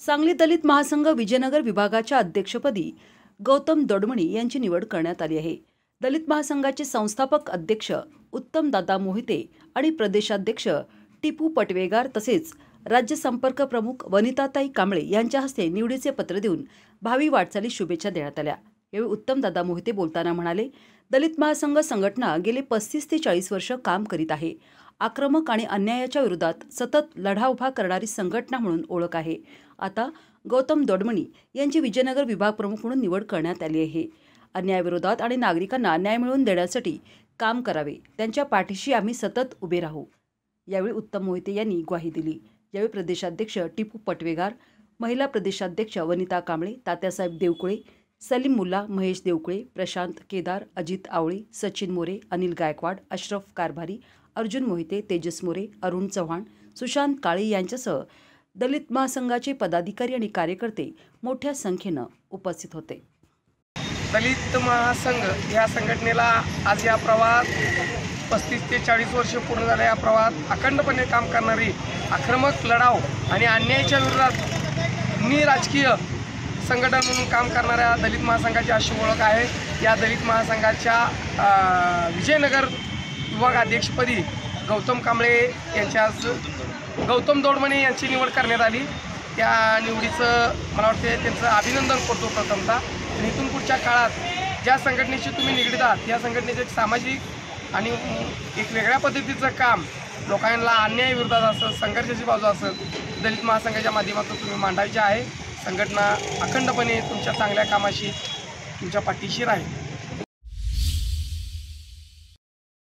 सांगली दलित महासंघ विजयनगर विभागाच्या अध्यक्षपदी गौतम दोडमणी यांची निवड करण्यात आली आहे. दलित महासंघाचे संस्थापक अध्यक्ष उत्तम दादा मोहिते आणि प्रदेशाध्यक्ष टिपू पटवेगार तसेच राज्य संपर्क प्रमुख वनिताताई कांबळे यांच्या हस्ते निवडीचे पत्र देऊन भावी वाटचाली शुभेच्छा देण्यात आल्या. यावेळी उत्तम दादा मोहिते बोलताना म्हणाले दलित महासंघ संघटना गेले पस्तीस ते चाळीस वर्ष काम करीत आहे. आक्रमक आणि अन्यायाच्या विरोधात सतत लढा उभा करणारी संघटना म्हणून ओळख आहे. आता गौतम दोडमणी यांची विजयनगर विभाग प्रमुख म्हणून निवड करण्यात आली आहे. अन्यायाविरोधात आणि नागरिकांना न्याय मिळवून देण्यासाठी काम करावे त्यांच्या पाठीशी आम्ही सतत उभे राहू. यावेळी उत्तम मोहिते यांनी ग्वाही दिली. यावेळी प्रदेशाध्यक्ष टिपू पटवेगार महिला प्रदेशाध्यक्ष वनिता कांबळे तात्यासाहेब देवकुळे सलीम मुल्ला महेश देवकुळे प्रशांत केदार अजित आवळे सचिन मोरे अनिल गायकवाड अश्रफ कारभारी अर्जुन मोहिते तेजस मोरे अरुण चव्हाण सुशांत काळे यांच्यासह दलित महासंघाचे पदाधिकारी आणि कार्यकर्ते मोठ्या संख्येनं उपस्थित होते. दलित महासंघ या संघटनेला आज या प्रवाहात पस्तीस ते चाळीस वर्ष पूर्ण झाल्या या प्रवाहात अखंडपणे काम करणारी आक्रमक लढाव आणि अन्यायाच्या विरोधात निराजकीय संघटन म्हणून काम करणाऱ्या दलित महासंघाची अशी ओळख आहे. या दलित महासंघाच्या विजयनगर विभाग अध्यक्षपदी गौतम कांबळे यांच्या आज गौतम दोडमणे यांची निवड करण्यात आली. त्या निवडीचं मला वाटते त्यांचं अभिनंदन करतो प्रथमतः. आणि इथून पुढच्या काळात ज्या संघटनेशी तुम्ही निगडीत आहात या संघटनेचं एक सामाजिक आणि एक वेगळ्या पद्धतीचं काम लोकांना अन्याय असं संघर्षाची बाजू असं दलित महासंघाच्या माध्यमातून तुम्ही मांडायचे आहे. संघटना अखंडपणे तुमच्या चांगल्या कामाशी तुमच्या पाठीशी राहील.